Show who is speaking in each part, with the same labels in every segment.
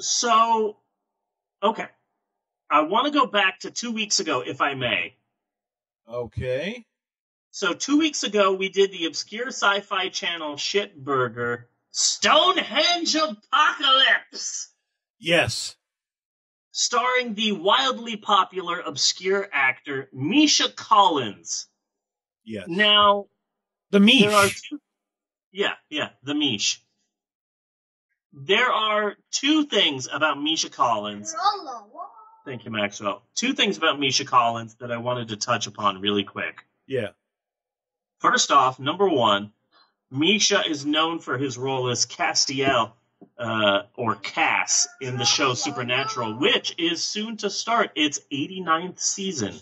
Speaker 1: So, okay. I want to go back to two weeks ago, if I may.
Speaker 2: Okay.
Speaker 1: So, two weeks ago, we did the obscure sci fi channel Shitburger Stonehenge Apocalypse,
Speaker 2: Yes.
Speaker 1: starring the wildly popular obscure actor Misha Collins.
Speaker 2: Yes.
Speaker 1: Now,
Speaker 2: the Mish.
Speaker 1: two. Yeah, yeah, the Mish. There are two things about Misha Collins. Thank you, Maxwell. Two things about Misha Collins that I wanted to touch upon really quick.
Speaker 2: Yeah.
Speaker 1: First off, number one, Misha is known for his role as Castiel, uh, or Cass, in the show Supernatural, which is soon to start its 89th season.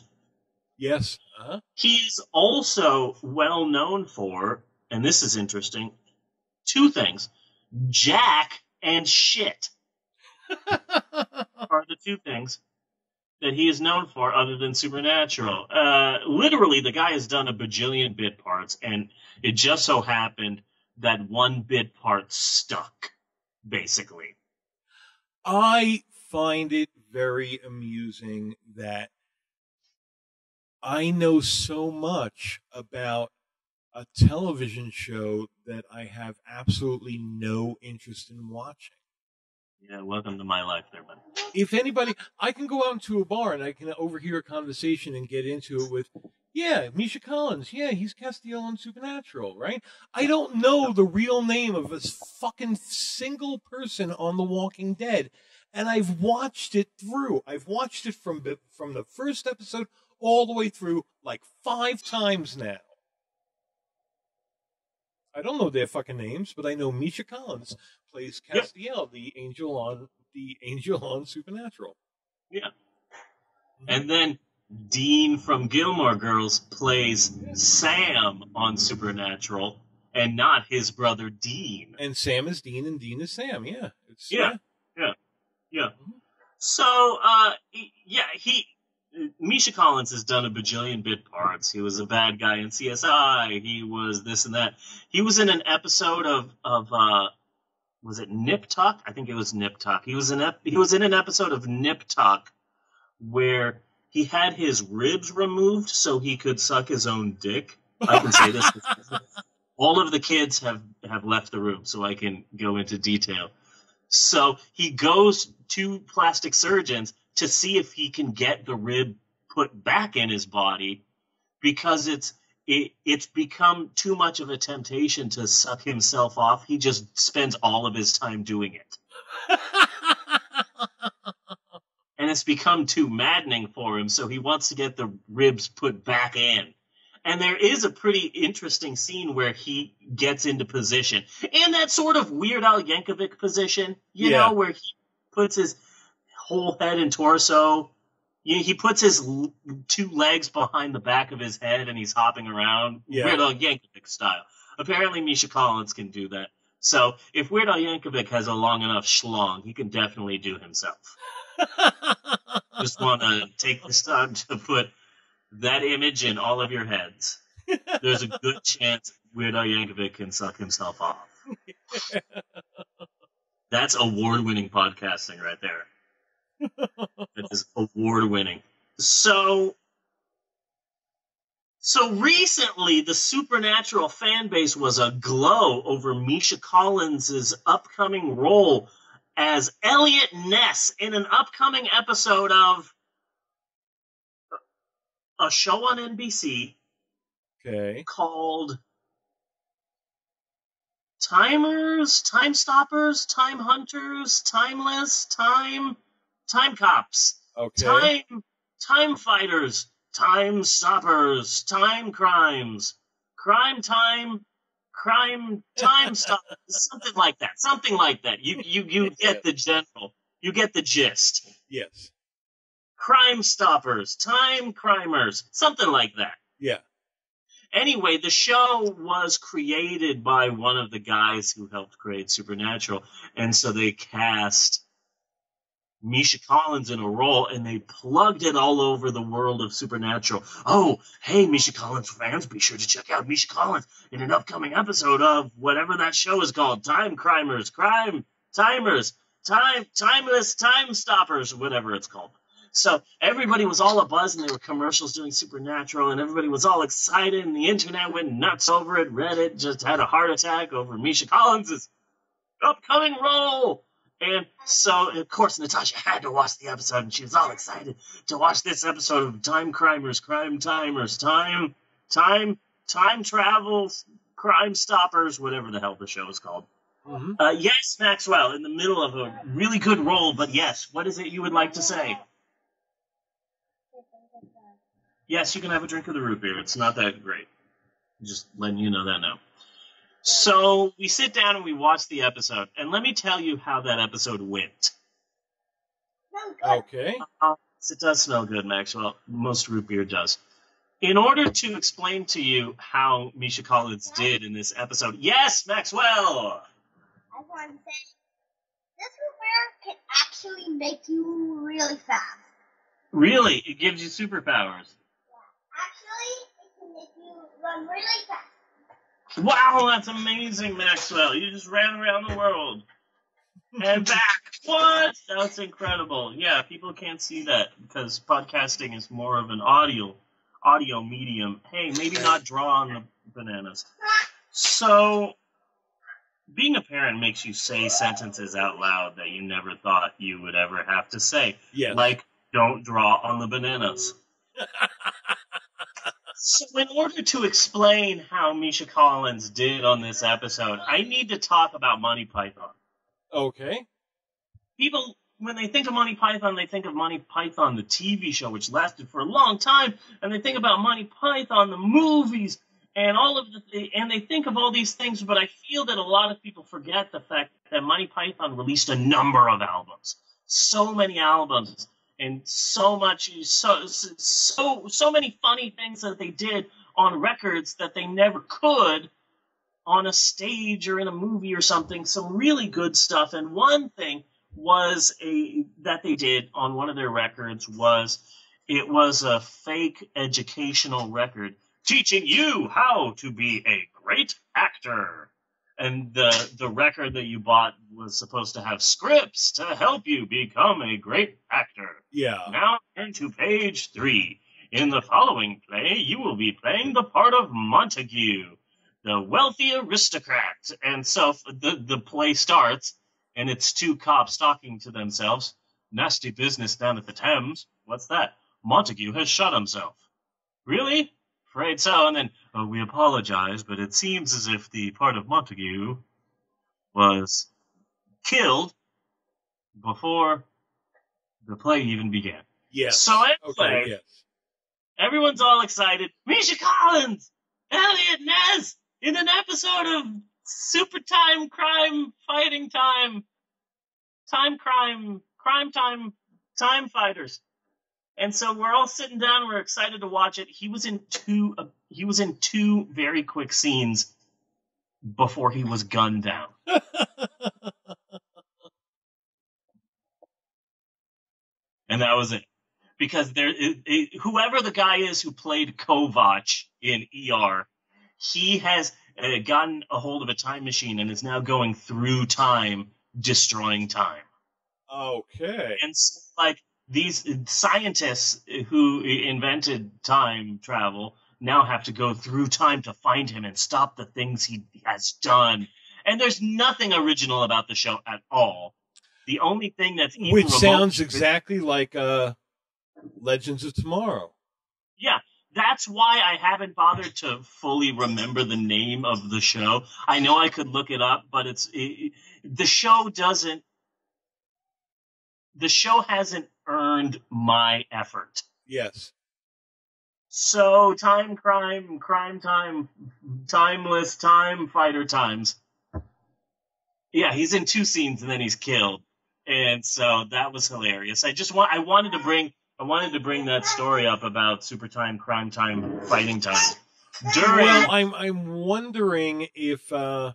Speaker 2: Yes. Uh-huh.
Speaker 1: He's also well known for, and this is interesting, two things Jack and shit are the two things that he is known for other than Supernatural. Uh, literally, the guy has done a bajillion bit parts, and it just so happened that one bit part stuck, basically.
Speaker 2: I find it very amusing that I know so much about a television show that I have absolutely no interest in watching.
Speaker 1: Yeah, welcome to my life there, buddy.
Speaker 2: If anybody, I can go out into a bar and I can overhear a conversation and get into it with, yeah, Misha Collins, yeah, he's Castiel on Supernatural, right? I don't know the real name of this fucking single person on The Walking Dead, and I've watched it through. I've watched it from from the first episode all the way through like five times now. I don't know their fucking names, but I know Misha Collins plays
Speaker 1: Yep.
Speaker 2: Castiel, the angel on the angel on Supernatural.
Speaker 1: Yeah. And then Dean from Gilmore Girls plays Sam on Supernatural, and not his brother Dean.
Speaker 2: And Sam is Dean, and Dean is Sam. Yeah, it's,
Speaker 1: Yeah. Yeah. So, uh, yeah, he, Misha Collins has done a bajillion bit parts. He was a bad guy in CSI. He was this and that. He was in an episode of, of, uh, was it Nip Tuck? I think it was Nip Tuck. He was in, ep- he was in an episode of Nip Tuck where he had his ribs removed so he could suck his own dick. I can say this. All of the kids have, have left the room, so I can go into detail. So he goes to plastic surgeons to see if he can get the rib put back in his body because it's it, it's become too much of a temptation to suck himself off. He just spends all of his time doing it. and it's become too maddening for him, so he wants to get the ribs put back in. And there is a pretty interesting scene where he gets into position in that sort of Weird Al Yankovic position, you
Speaker 2: Yeah.
Speaker 1: know, where he puts his whole head and torso. He puts his two legs behind the back of his head and he's hopping around,
Speaker 2: Yeah.
Speaker 1: Weird Al Yankovic style. Apparently, Misha Collins can do that. So if Weird Al Yankovic has a long enough schlong, he can definitely do himself. Just want to take this time to put that image in all of your heads. There's a good chance Weird Al Yankovic can suck himself off. That's award-winning podcasting right there. That is award-winning. So, so recently, the Supernatural fan base was aglow over Misha Collins' upcoming role as Eliot Ness in an upcoming episode of a show on NBC
Speaker 2: okay.
Speaker 1: called Timers, Time Stoppers, Time Hunters, Timeless, Time, Time Cops,
Speaker 2: Okay.
Speaker 1: Time, Time Fighters, Time Stoppers, Time Crimes, Crime Time, Crime Time Stoppers, something like that, something like that. You you you get the general, you get the gist.
Speaker 2: Yes.
Speaker 1: Crime Stoppers, Time Crimers, something like that.
Speaker 2: Yeah.
Speaker 1: Anyway, the show was created by one of the guys who helped create Supernatural, and so they cast Misha Collins in a role, and they plugged it all over the world of Supernatural. Oh, hey, Misha Collins fans, be sure to check out Misha Collins in an upcoming episode of whatever that show is called, Time Crimers, Crime Timers. time, timeless time stoppers, whatever it's called. So everybody was all abuzz, and there were commercials doing Supernatural, and everybody was all excited, and the internet went nuts over it. Reddit just had a heart attack over Misha Collins' upcoming role. And so, of course, Natasha had to watch the episode, and she was all excited to watch this episode of Time Crimers, Crime Timers, Time, Time, Time Travels, Crime Stoppers, whatever the hell the show is called.
Speaker 2: Mhm.
Speaker 1: Uh, yes, Maxwell, in the middle of a really good role, but yes, what is it you would like to say? Yes, you can have a drink of the root beer. It's not that great. Just letting you know that now. So we sit down and we watch the episode, and let me tell you how that episode went.
Speaker 2: Okay.
Speaker 1: Uh, it does smell good, Maxwell. Most root beer does. In order to explain to you how Misha Collins did in this episode, yes, Maxwell.
Speaker 3: I want to say this root beer can actually make you really fast.
Speaker 1: Really, it gives you superpowers.
Speaker 3: Yeah, actually, it can make you run really fast.
Speaker 1: Wow, that's amazing, Maxwell. You just ran around the world and back. What? That's incredible. Yeah, people can't see that because podcasting is more of an audio audio medium. Hey, maybe not draw on the bananas. So, being a parent makes you say sentences out loud that you never thought you would ever have to say.
Speaker 2: Yes.
Speaker 1: Like, don't draw on the bananas. so, in order to explain how Misha Collins did on this episode, I need to talk about Monty Python.
Speaker 2: okay.
Speaker 1: People, when they think of Monty Python, they think of Monty Python, the TV show, which lasted for a long time, and they think about Monty Python, the movies, and all of the, and they think of all these things, but I feel that a lot of people forget the fact that Monty Python released a number of albums, so many albums, and so much, so so so many funny things that they did on records that they never could on a stage or in a movie or something. Some really good stuff, and one thing was a that they did on one of their records was it was a fake educational record teaching you how to be a great actor. And the the record that you bought was supposed to have scripts to help you become a great actor.
Speaker 2: Yeah.
Speaker 1: Now turn to page three. In the following play, you will be playing the part of Montague, the wealthy aristocrat. And so the, the play starts, and it's two cops talking to themselves. Nasty business down at the Thames. What's that? Montague has shot himself. Really? Afraid so. And then, oh, we apologize, but it seems as if the part of Montague was killed before the play even began.
Speaker 2: Yes.
Speaker 1: So anyway,
Speaker 2: okay. Yes.
Speaker 1: everyone's all excited. Misha Collins, Eliot Ness in an episode of Super Time Crime Fighting Time, Time Crime, Crime Time, Time Fighters. And so we're all sitting down. We're excited to watch it. He was in two. Uh, he was in two very quick scenes before he was gunned down. and that was it. Because there, it, it, whoever the guy is who played Kovac in ER, he has uh, gotten a hold of a time machine and is now going through time, destroying time.
Speaker 2: okay.
Speaker 1: And so, like these scientists who invented time travel now have to go through time to find him and stop the things he has done. And there's nothing original about the show at all. The only thing that's even
Speaker 2: Which sounds exactly like uh, Legends of Tomorrow.
Speaker 1: Yeah, that's why I haven't bothered to fully remember the name of the show. I know I could look it up, but it's it, the show doesn't. The show hasn't earned my effort.
Speaker 2: Yes.
Speaker 1: So time, crime, crime, time, timeless, time, fighter times. Yeah, he's in two scenes and then he's killed, and so that was hilarious. I just want I wanted to bring I wanted to bring that story up about super time, crime time, fighting time. During
Speaker 2: Well, I'm I'm wondering if uh,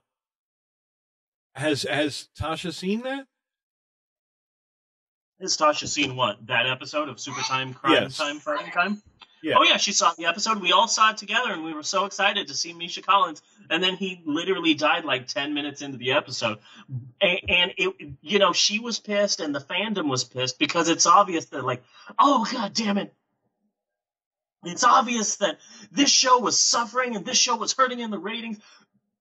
Speaker 2: has has Tasha seen that?
Speaker 1: Has Tasha seen what that episode of Super Time, Crime
Speaker 2: Yes.
Speaker 1: Time, Fighting Time?
Speaker 2: Yeah.
Speaker 1: Oh yeah, she saw the episode. We all saw it together, and we were so excited to see Misha Collins. And then he literally died like ten minutes into the episode, and, and it, you know, she was pissed, and the fandom was pissed because it's obvious that like, oh god damn it, it's obvious that this show was suffering and this show was hurting in the ratings,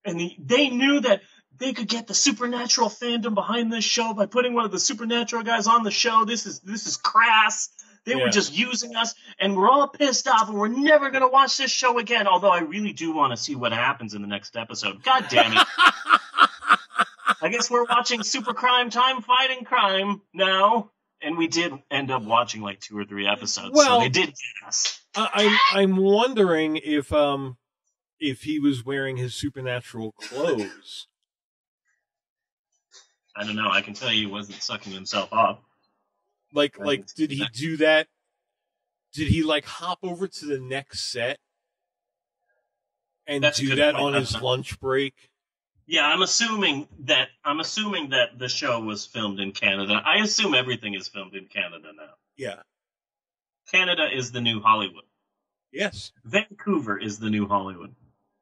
Speaker 1: and the, they knew that they could get the supernatural fandom behind this show by putting one of the supernatural guys on the show. This is this is crass. They
Speaker 2: Yeah.
Speaker 1: were just using us, and we're all pissed off, and we're never gonna watch this show again. Although I really do want to see what happens in the next episode. God damn it! I guess we're watching Super Crime Time Fighting Crime now, and we did end up watching like two or three episodes.
Speaker 2: Well-
Speaker 1: so they did get us.
Speaker 2: I, I'm I'm wondering if um if he was wearing his supernatural clothes.
Speaker 1: I don't know. I can tell you, he wasn't sucking himself off.
Speaker 2: Like
Speaker 1: Right.
Speaker 2: like did he do that? Did he like hop over to the next set and
Speaker 1: That's
Speaker 2: do that
Speaker 1: point.
Speaker 2: on his lunch break?
Speaker 1: Yeah, I'm assuming that I'm assuming that the show was filmed in Canada. I assume everything is filmed in Canada now.
Speaker 2: Yeah.
Speaker 1: Canada is the new Hollywood.
Speaker 2: Yes.
Speaker 1: Vancouver is the new Hollywood.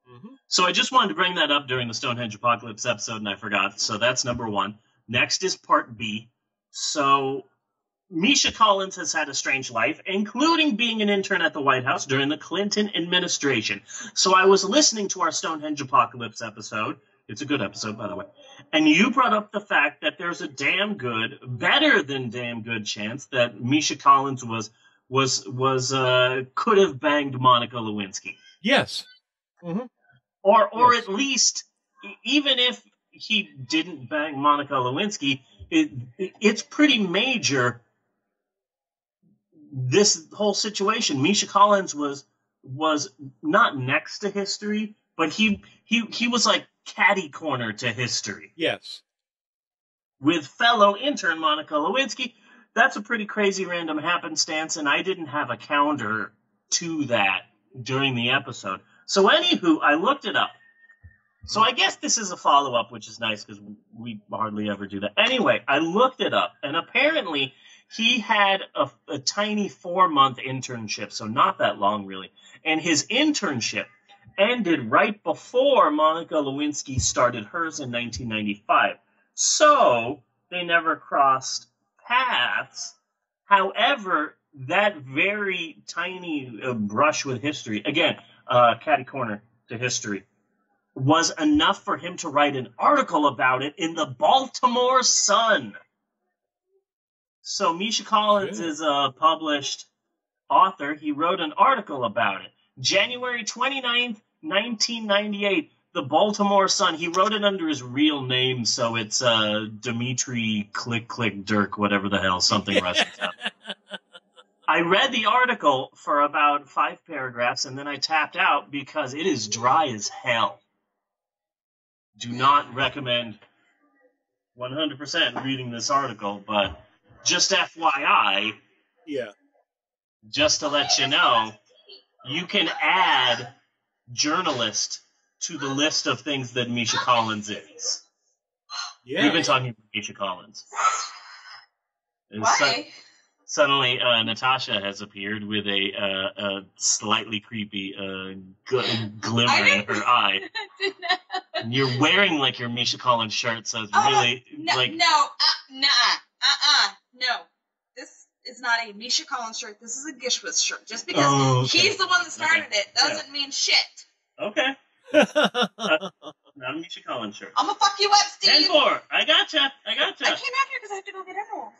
Speaker 2: hmm
Speaker 1: So I just wanted to bring that up during the Stonehenge Apocalypse episode, and I forgot. So that's number one. Next is part B. So Misha Collins has had a strange life, including being an intern at the White House during the Clinton administration. So I was listening to our Stonehenge Apocalypse episode. It's a good episode, by the way. And you brought up the fact that there's a damn good, better than damn good chance that Misha Collins was was was uh could have banged Monica Lewinsky
Speaker 2: Yes.
Speaker 1: or or
Speaker 2: Yes.
Speaker 1: at least even if he didn't bang Monica Lewinsky, it, it it's pretty major. This whole situation, Misha Collins was was not next to history, but he he he was like catty corner to history
Speaker 2: Yes.
Speaker 1: with fellow intern Monica Lewinsky. That's a pretty crazy random happenstance, and I didn't have a counter to that during the episode. So, anywho, I looked it up. So, I guess this is a follow up, which is nice because we hardly ever do that. Anyway, I looked it up, and apparently he had a, a tiny four month internship, so not that long really. And his internship ended right before Monica Lewinsky started hers in 1995. So they never crossed paths. However, that very tiny uh, brush with history, again, uh, catty corner to history, was enough for him to write an article about it in the Baltimore Sun. So Misha Collins
Speaker 2: Good.
Speaker 1: is a published author. He wrote an article about it. January 29th, 1998, the Baltimore Sun. He wrote it under his real name, so it's uh, Dmitry Click Click Dirk, whatever the hell, something Russian. I read the article for about five paragraphs and then I tapped out because it is dry as hell. Do not recommend 100% reading this article, but just FYI,
Speaker 2: Yeah.
Speaker 1: just to let you know, you can add journalist to the list of things that Misha Collins is.
Speaker 2: Yeah.
Speaker 1: We've been talking about Misha Collins. And so-
Speaker 4: Why?
Speaker 1: suddenly, uh, Natasha has appeared with a, uh, a slightly creepy uh, gl- glimmer
Speaker 4: I
Speaker 1: in
Speaker 4: didn't-
Speaker 1: her eye. And you're wearing like your Misha Collins shirt, so it's
Speaker 4: Oh,
Speaker 1: really
Speaker 4: no,
Speaker 1: like
Speaker 4: no, uh, nah, uh-uh, no. This is not a Misha Collins shirt. This is a GISHWHES shirt. Just because
Speaker 1: Oh, okay.
Speaker 4: he's the one that started
Speaker 1: Okay.
Speaker 4: it doesn't mean shit.
Speaker 1: okay, not a Misha Collins shirt.
Speaker 4: I'm gonna fuck you up,
Speaker 1: Ten
Speaker 4: Steve.
Speaker 1: four, I gotcha, I gotcha.
Speaker 4: I came out here because I have to go get Emerald.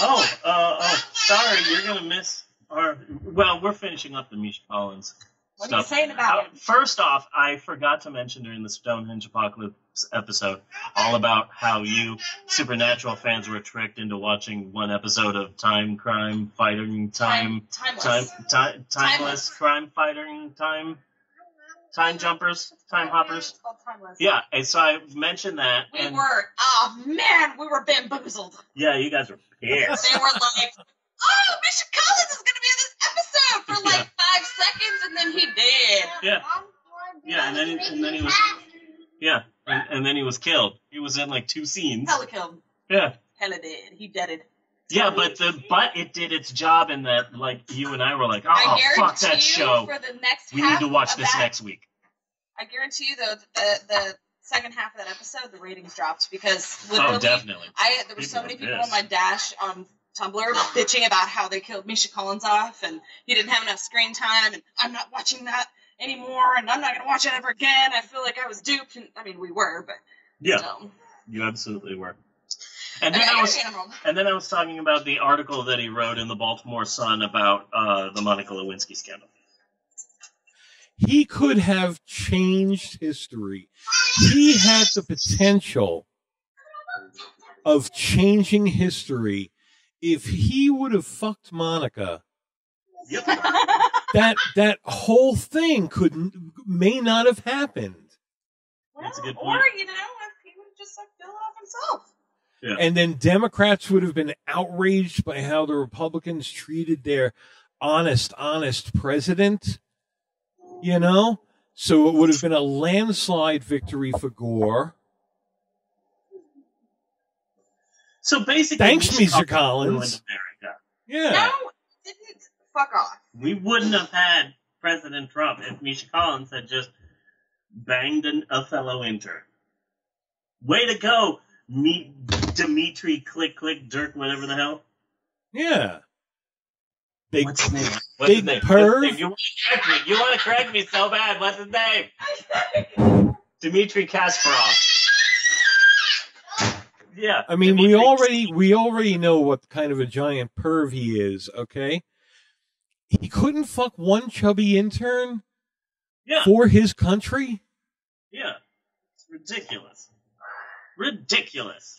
Speaker 1: Oh, uh, oh, sorry, you're gonna miss our. Well, we're finishing up the Misha Collins
Speaker 4: What are you saying about
Speaker 1: Uh,
Speaker 4: it?
Speaker 1: First off, I forgot to mention during the Stonehenge Apocalypse episode all about how you Supernatural fans were tricked into watching one episode of Time Crime Fighting Time
Speaker 4: timeless.
Speaker 1: Time time timeless
Speaker 4: Timeless.
Speaker 1: crime fighting time time jumpers time hoppers.
Speaker 4: Timeless.
Speaker 1: Yeah, and so I mentioned that,
Speaker 4: We
Speaker 1: and
Speaker 4: were, oh man, we were bamboozled.
Speaker 1: yeah, you guys were pissed.
Speaker 4: They were like, oh, Misha Collins is gonna be in this episode for like
Speaker 1: Yeah.
Speaker 4: five seconds, and then he did.
Speaker 1: Yeah. Yeah, and then he- and then he was- Yeah, and, and then he was killed. He was in like two scenes.
Speaker 4: Hella killed.
Speaker 1: Yeah.
Speaker 4: Hella did. He deaded.
Speaker 1: Yeah, but the but it did its job in that like you and I were like, oh fuck that show.
Speaker 4: for the next
Speaker 1: We need to watch this
Speaker 4: that,
Speaker 1: next week.
Speaker 4: I guarantee you though that the, the second half of that episode the ratings dropped because literally
Speaker 1: Oh, definitely.
Speaker 4: I there were so many people on my dash on Tumblr bitching about how they killed Misha Collins off and he didn't have enough screen time and I'm not watching that anymore and I'm not gonna watch it ever again. I feel like I was duped and I mean we were, but
Speaker 1: Yeah,
Speaker 4: still.
Speaker 1: you absolutely were. And
Speaker 4: Okay,
Speaker 1: then I was and then I was talking about the article that he wrote in the Baltimore Sun about uh, the Monica Lewinsky scandal.
Speaker 2: He could have changed history. He had the potential of changing history if he would have fucked Monica.
Speaker 1: Yep.
Speaker 2: That that whole thing couldn't may not have happened.
Speaker 1: That's a good
Speaker 4: Or, you know, if he would have just sucked Bill off himself. Yeah.
Speaker 2: And then Democrats would have been outraged by how the Republicans treated their honest, honest president. You know? So it would have been a landslide victory for Gore.
Speaker 1: So basically,
Speaker 2: Thanks,
Speaker 1: we
Speaker 2: Mr.
Speaker 1: ruined
Speaker 2: Collins.
Speaker 1: America.
Speaker 2: Yeah.
Speaker 4: No, didn't. Fuck off.
Speaker 1: We wouldn't have had President Trump if Misha Collins had just banged an, a fellow intern. Way to go, me, Dimitri Click Click Dirk, whatever the hell.
Speaker 2: Yeah. Big
Speaker 1: What's his name? What's
Speaker 2: big
Speaker 1: his name?
Speaker 2: perv?
Speaker 1: What's his name? You want to correct me? You want to correct me so bad? What's his name? Dmitry Kasparov. Yeah.
Speaker 2: I mean, we already we already know what kind of a giant perv he is, okay? He couldn't fuck one chubby intern
Speaker 1: Yeah.
Speaker 2: for his country?
Speaker 1: Yeah. It's ridiculous. Ridiculous.